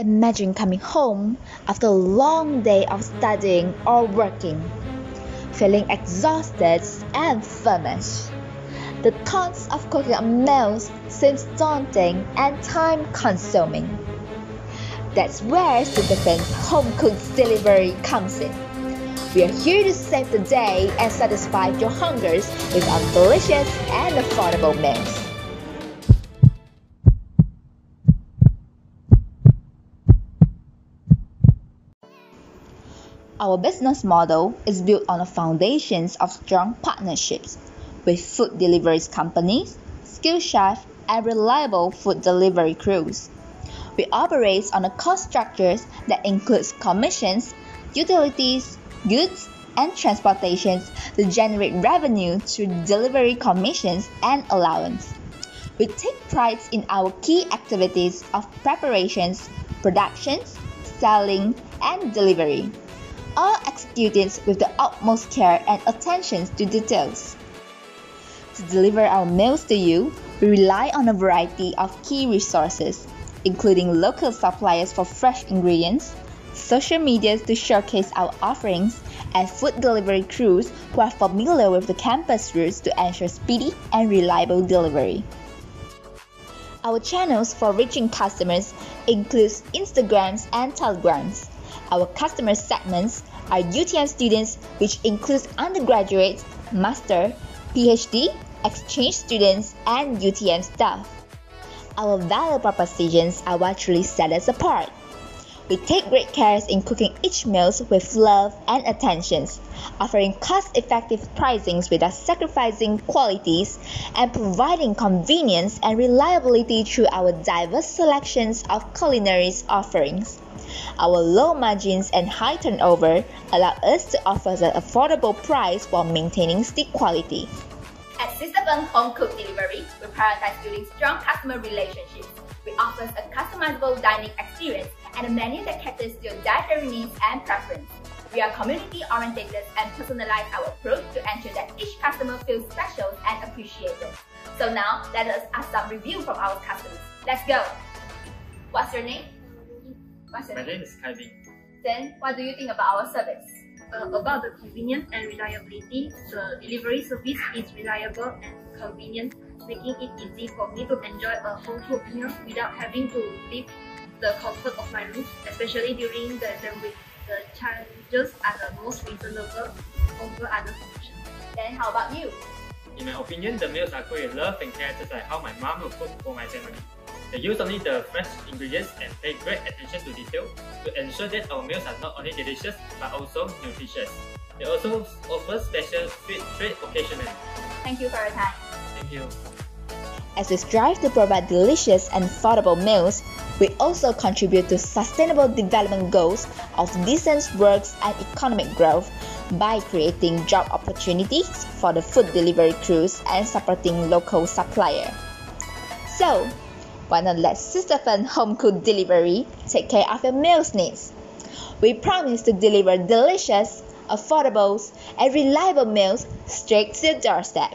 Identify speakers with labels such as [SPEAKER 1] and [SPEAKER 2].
[SPEAKER 1] Imagine coming home after a long day of studying or working, feeling exhausted and famished. The thoughts of cooking a meal seems daunting and time consuming. That's where Sister Fen's Home Cooked Delivery comes in. We are here to save the day and satisfy your hungers with our delicious and affordable meals. Our business model is built on the foundations of strong partnerships with food delivery companies, skilled chefs, and reliable food delivery crews. We operate on a cost structure that includes commissions, utilities, goods, and transportations to generate revenue through delivery commissions and allowance. We take pride in our key activities of preparations, productions, selling, and delivery all executed with the utmost care and attention to details. To deliver our meals to you, we rely on a variety of key resources, including local suppliers for fresh ingredients, social media to showcase our offerings, and food delivery crews who are familiar with the campus routes to ensure speedy and reliable delivery. Our channels for reaching customers include Instagrams and Telegrams. Our customer segments are UTM students, which includes undergraduates, master, PhD, exchange students, and UTM staff. Our value propositions are what truly set us apart. We take great care in cooking each meal with love and attentions, offering cost-effective pricings without sacrificing qualities, and providing convenience and reliability through our diverse selections of culinary offerings. Our low margins and high turnover allow us to offer an affordable price while maintaining stick quality.
[SPEAKER 2] At Sister Fen Home Cooked Delivery, we prioritize building strong customer relationships. We offer a customizable dining experience and a menu that caters to your dietary needs and preference. We are community-oriented and personalize our approach to ensure that each customer feels special and appreciated. So now, let us ask some review from our customers. Let's go! What's your name?
[SPEAKER 3] What's your My name is Kevin.
[SPEAKER 2] Then, what do you think about our service?
[SPEAKER 4] Uh, about the convenience and reliability, the delivery service is reliable and convenient, making it easy for me to enjoy a home cooked meal without having to leave the comfort of my room, especially during the exam week. The charges are the most reasonable over other functions.
[SPEAKER 2] Then how about you?
[SPEAKER 3] In my opinion, the meals are with love and care just like how my mom would cook for my family. They use only the fresh ingredients and pay great attention to detail to ensure that our meals are not only delicious but also nutritious. They also offer special sweet treat occasionally.
[SPEAKER 2] Thank you for your time.
[SPEAKER 3] Thank you.
[SPEAKER 1] As we strive to provide delicious and affordable meals, we also contribute to sustainable development goals of decent works and economic growth by creating job opportunities for the food delivery crews and supporting local suppliers. So, why not let Sister Fen Home Cooked Delivery take care of your meals needs? We promise to deliver delicious, affordable, and reliable meals straight to your doorstep.